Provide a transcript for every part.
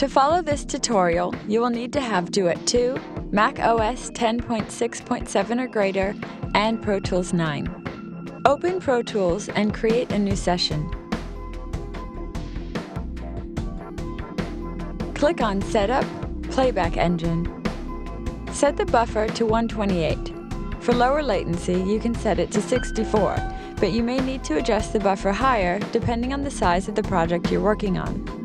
To follow this tutorial, you will need to have Duet 2, Mac OS 10.6.7 or greater, and Pro Tools 9. Open Pro Tools and create a new session. Click on Setup, Playback Engine. Set the buffer to 128. For lower latency, you can set it to 64, but you may need to adjust the buffer higher depending on the size of the project you're working on.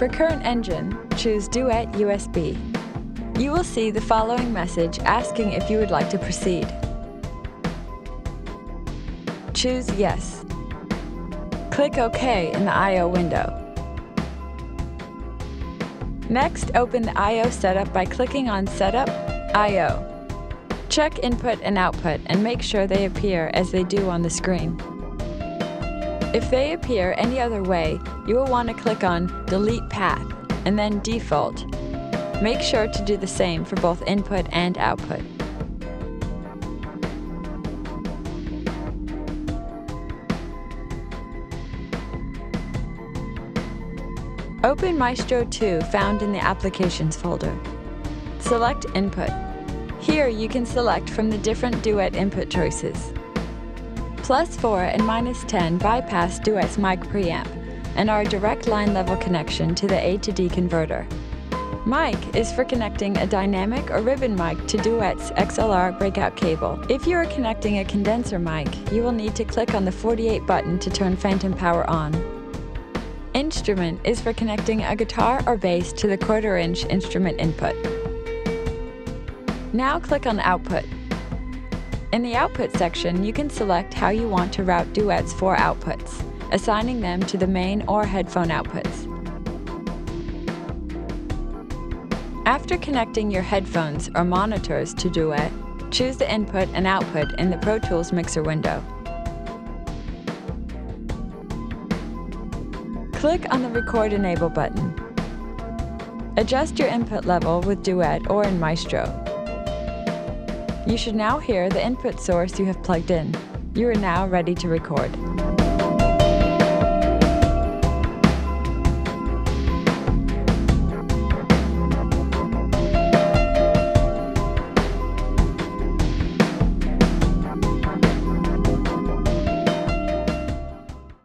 For current engine, choose Duet USB. You will see the following message asking if you would like to proceed. Choose Yes. Click OK in the I.O. window. Next, open the I.O. setup by clicking on Setup, I.O. Check input and output and make sure they appear as they do on the screen. If they appear any other way, you will want to click on Delete Path and then Default. Make sure to do the same for both input and output. Open Maestro 2 found in the Applications folder. Select Input. Here you can select from the different Duet input choices. Plus 4 and minus 10 bypass Duet's mic preamp and are a direct line level connection to the A to D converter. Mic is for connecting a dynamic or ribbon mic to Duet's XLR breakout cable. If you are connecting a condenser mic, you will need to click on the 48 button to turn phantom power on. Instrument is for connecting a guitar or bass to the quarter inch instrument input. Now click on Output. In the Output section, you can select how you want to route Duet's four outputs, assigning them to the main or headphone outputs. After connecting your headphones or monitors to Duet, choose the input and output in the Pro Tools Mixer window. Click on the Record Enable button. Adjust your input level with Duet or in Maestro. You should now hear the input source you have plugged in. You are now ready to record.